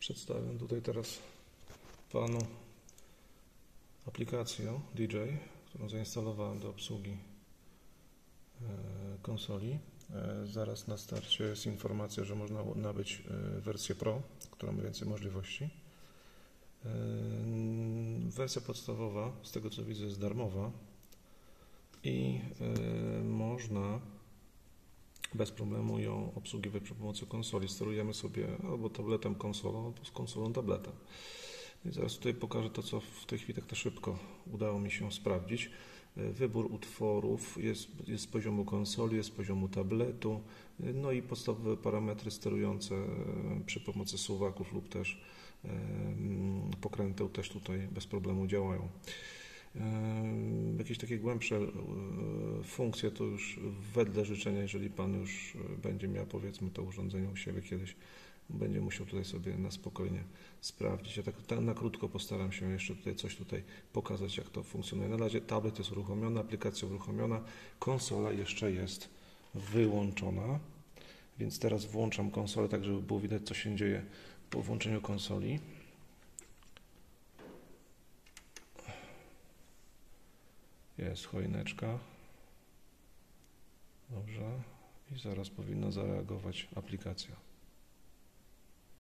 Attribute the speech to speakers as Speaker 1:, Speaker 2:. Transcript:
Speaker 1: Przedstawiam tutaj teraz Panu aplikację DJ, którą zainstalowałem do obsługi e, konsoli. E, Zaraz na starcie jest informacja, że można nabyć e, wersję Pro, która ma więcej możliwości. Wersja podstawowa, z tego co widzę, jest darmowa i można bez problemu ją obsługiwać przy pomocy konsoli. Sterujemy sobie albo tabletem konsolą, albo z konsolą tabletem. I zaraz tutaj pokażę to, co w tej chwili tak na szybko udało mi się sprawdzić. E, Wybór utworów jest, jest z poziomu konsoli, jest z poziomu tabletu, e, no i podstawowe parametry sterujące e, przy pomocy suwaków lub też mm, pokręteł też tutaj bez problemu działają. Jakieś takie głębsze funkcje to już wedle życzenia, jeżeli Pan już e, będzie miał powiedzmy to urządzenie u siebie kiedyś, będzie musiał tutaj sobie na spokojnie sprawdzić. Ja tak, tak na krótko postaram się jeszcze tutaj coś tutaj pokazać, jak to funkcjonuje. Na razie tablet jest uruchomiony, aplikacja uruchomiona, konsola jeszcze jest wyłączona, więc teraz włączam konsolę, tak żeby było widać, co się dzieje po włączeniu konsoli. Jest choineczka. Dobrze. I zaraz powinna zareagować aplikacja.